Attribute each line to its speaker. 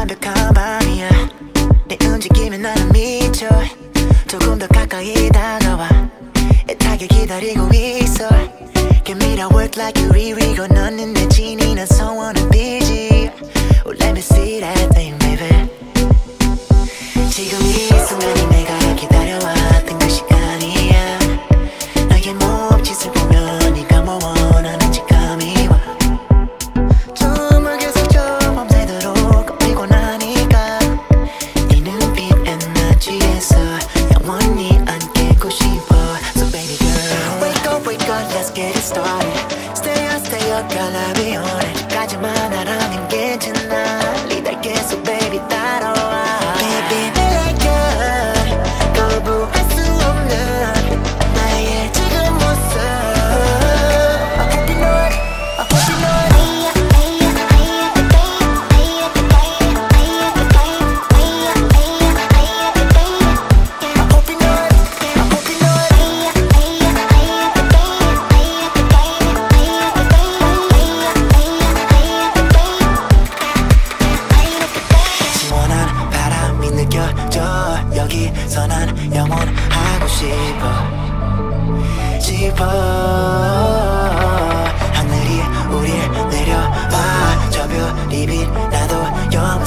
Speaker 1: 완벽한 밤이야. 내 움직임에 나는 미쳐. 조금 더 가까이 다가와. 애타게 기다리고 있어. Give me that work like you 리리고 너는 내 진이 난 소원은 비지. Oh, Let me see that thing baby. 지금 이 순간이 Stay on, stay up, girl, I be on it. 여기서 난 영원하고 싶어. 싶어. 하늘이 우릴 내려봐 저 별이 빛나도 You're